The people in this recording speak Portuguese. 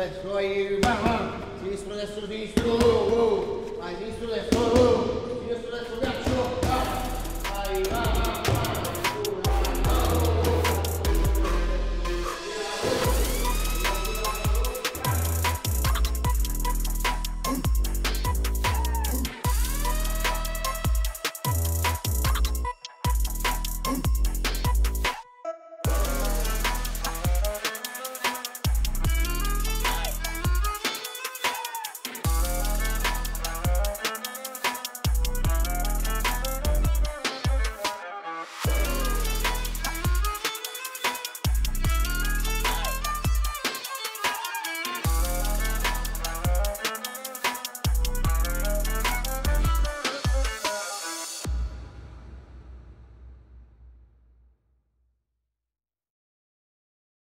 professor aí, irmão, se esse professor me ensinou.